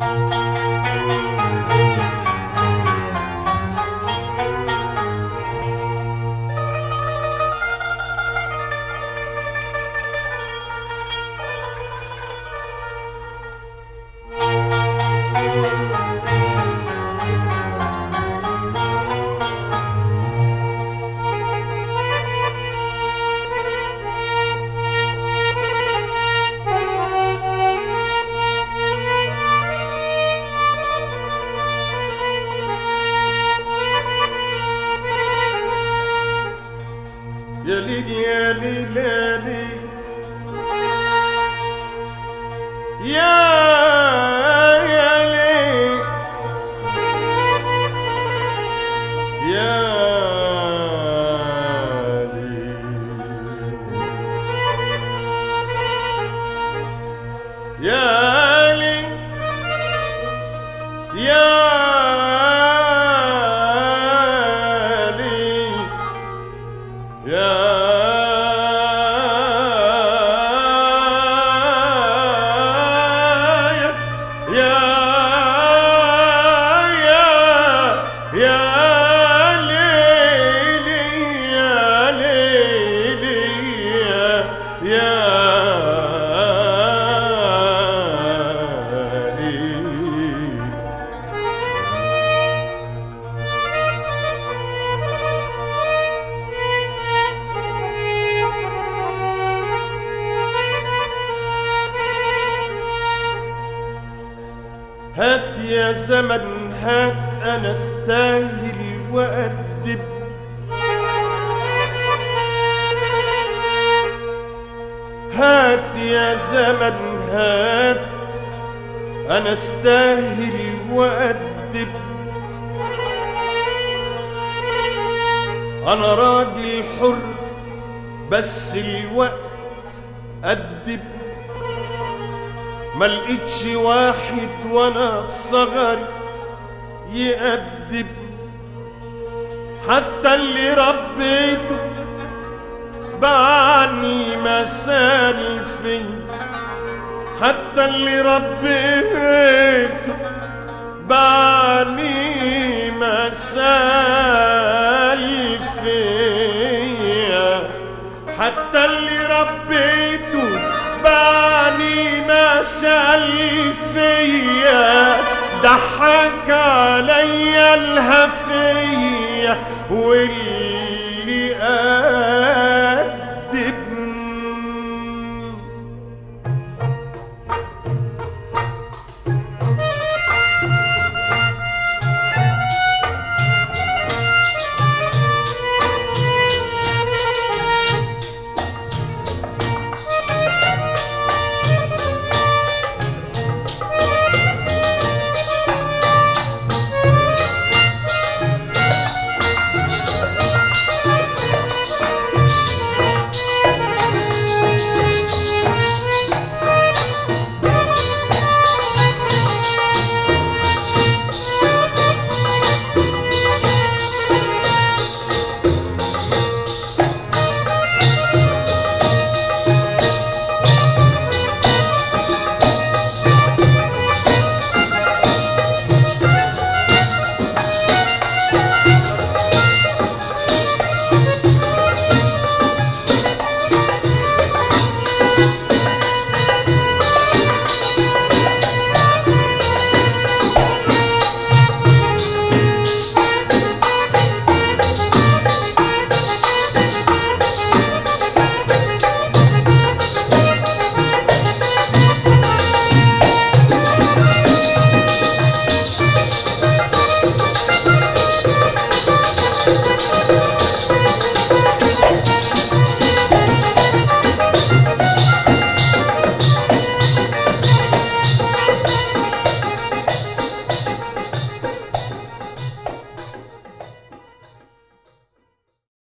يا ليل يا ليل يا ليل يا يا هات يا زمن هات أنا أستاهل وادب هات يا زمن هات أنا أستاهل وادب أنا راجل حر بس الوقت أدب. ما لقيتش واحد وأنا في صغري يأدب. حتى اللي ربيته بعني مسالي فيا حتى اللي ربيته بعني مسالي علي الهفية واللي قال